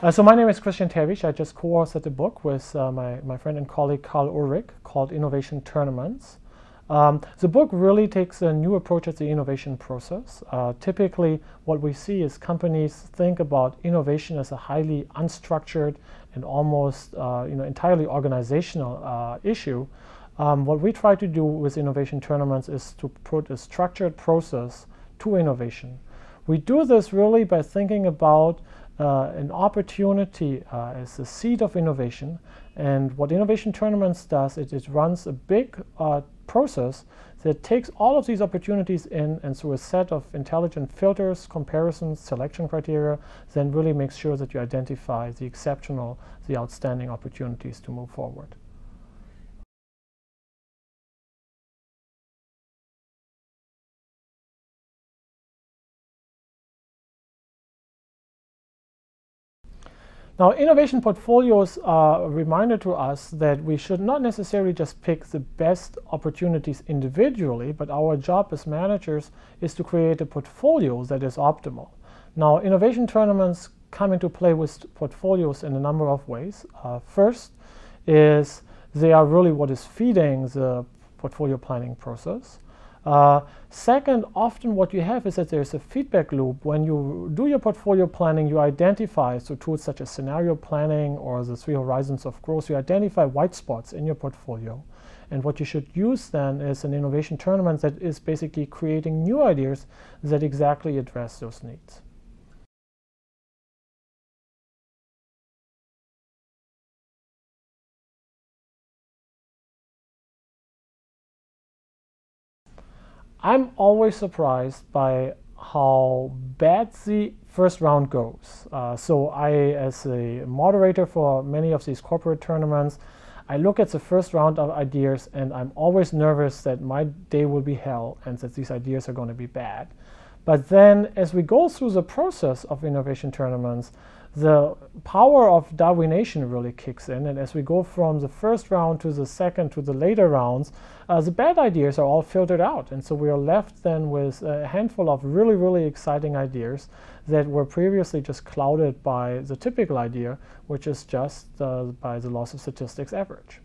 Uh, so my name is Christian Terwiesch. I just co-authored a book with uh, my, my friend and colleague Karl Ulrich called Innovation Tournaments. Um, the book really takes a new approach at the innovation process. Uh, typically, what we see is companies think about innovation as a highly unstructured and almost uh, you know, entirely organizational uh, issue. Um, what we try to do with innovation tournaments is to put a structured process to innovation. We do this really by thinking about uh, an opportunity uh, as the seed of innovation. And what Innovation Tournaments does, is it runs a big uh, process that takes all of these opportunities in and through a set of intelligent filters, comparisons, selection criteria, then really makes sure that you identify the exceptional, the outstanding opportunities to move forward. Now, innovation portfolios are a reminder to us that we should not necessarily just pick the best opportunities individually, but our job as managers is to create a portfolio that is optimal. Now, innovation tournaments come into play with portfolios in a number of ways. Uh, first is they are really what is feeding the portfolio planning process. Uh, second, often what you have is that there's a feedback loop. When you do your portfolio planning, you identify, so tools such as scenario planning or the three horizons of growth, you identify white spots in your portfolio. And what you should use then is an innovation tournament that is basically creating new ideas that exactly address those needs. I'm always surprised by how bad the first round goes. Uh, so I, as a moderator for many of these corporate tournaments, I look at the first round of ideas and I'm always nervous that my day will be hell and that these ideas are going to be bad. But then as we go through the process of innovation tournaments, the power of Darwination really kicks in. And as we go from the first round to the second to the later rounds, uh, the bad ideas are all filtered out. And so we are left then with a handful of really, really exciting ideas that were previously just clouded by the typical idea, which is just uh, by the loss of statistics average.